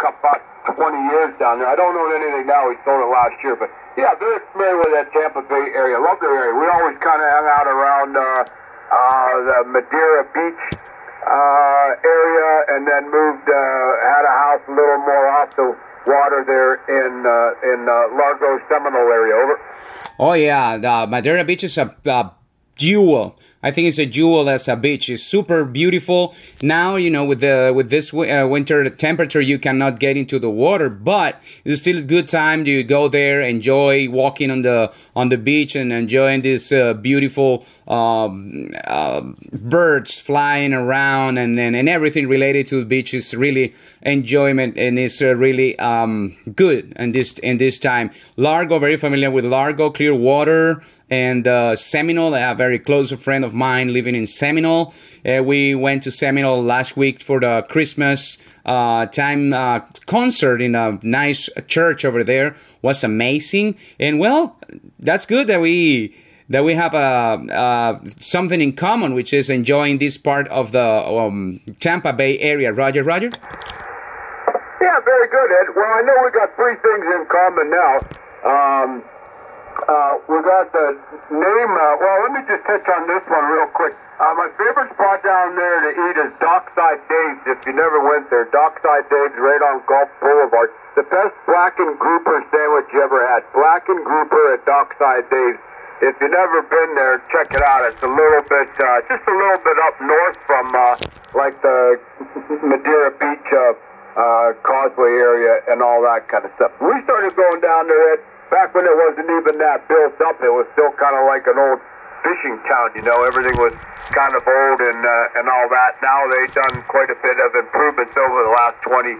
about 20 years down there. I don't own anything now. We sold it last year, but yeah, very familiar with that Tampa Bay area. Love the area. We always kind of hung out around uh, uh, the Madeira Beach uh, area, and then moved, uh, had a house a little more off the water there in uh, in uh, Largo Seminole area. Over. Oh yeah, the Madeira Beach is a, a jewel. I think it's a jewel as a beach. It's super beautiful. Now, you know, with the with this uh, winter temperature, you cannot get into the water, but it's still a good time to go there, enjoy walking on the on the beach and enjoying this uh, beautiful um, uh, birds flying around and, and and everything related to the beach is really enjoyment and it's uh, really um, good in this in this time. Largo, very familiar with Largo, Clearwater and uh, Seminole. A very close friend of mine living in Seminole. Uh, we went to Seminole last week for the Christmas uh, time uh, concert in a nice church over there. Was amazing, and well, that's good that we that we have a uh, something in common, which is enjoying this part of the um, Tampa Bay area. Roger, Roger. Yeah, very good, Ed. Well, I know we got three things in common now. Um, uh, got the name. Uh, well, let me just touch on this one real quick. Uh, my favorite spot down there to eat is Dockside Dave's. If you never went there, Dockside Dave's right on Gulf Boulevard. The best blackened grouper sandwich you ever had. Blackened grouper at Dockside Dave's. If you've never been there, check it out. It's a little bit, uh, just a little bit up north from uh, like the Madeira Beach uh, uh, Causeway area and all that kind of stuff. We started going down there. At, back when it wasn't even that built up, it was still kind of like an old fishing town. You know, everything was kind of old and uh, and all that. Now they've done quite a bit of improvements over the last 20,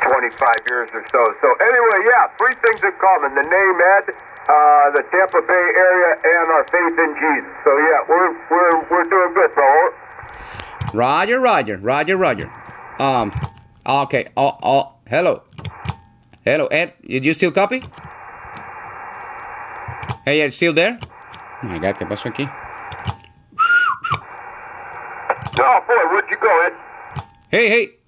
25 years or so. So anyway, yeah, three things in common: the name Ed, uh, the Tampa Bay area, and our faith in Jesus. So yeah, we're we're we're doing good, bro. Roger, Roger, Roger, Roger. Um, okay. Oh, oh, hello, hello, Ed. Did you still copy? Hey, Ed, still there? Oh my God, ¿qué pasó aquí? Oh boy, where'd you go, Ed? Hey, hey,